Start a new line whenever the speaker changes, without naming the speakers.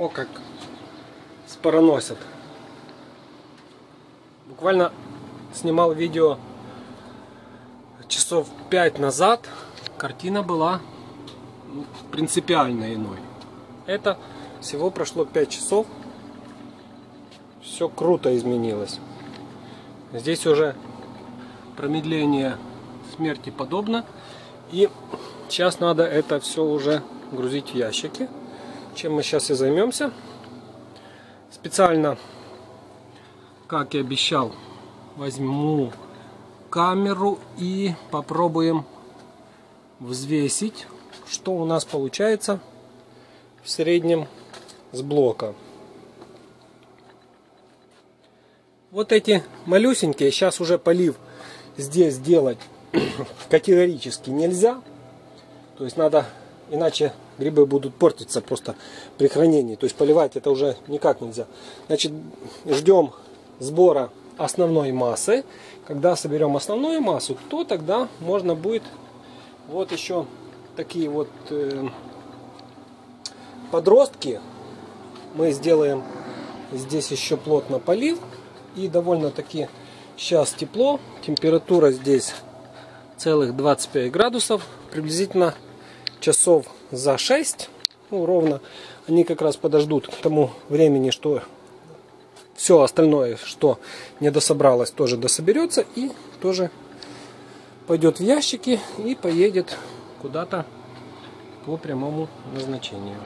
О, как спороносят. Буквально снимал видео часов 5 назад. Картина была принципиально иной. Это всего прошло 5 часов. Все круто изменилось. Здесь уже промедление смерти подобно. И сейчас надо это все уже грузить в ящики. Чем мы сейчас и займемся. Специально, как и обещал, возьму камеру и попробуем взвесить, что у нас получается в среднем с блока. Вот эти малюсенькие, сейчас уже полив здесь делать категорически нельзя. То есть надо, иначе грибы будут портиться просто при хранении. То есть поливать это уже никак нельзя. Значит, ждем сбора основной массы. Когда соберем основную массу, то тогда можно будет вот еще такие вот э, подростки. Мы сделаем здесь еще плотно полив. И довольно-таки сейчас тепло. Температура здесь целых 25 градусов. Приблизительно часов за 6. Ну, ровно. Они как раз подождут к тому времени, что все остальное, что не дособралось, тоже дособерется. И тоже пойдет в ящики и поедет куда-то по прямому назначению.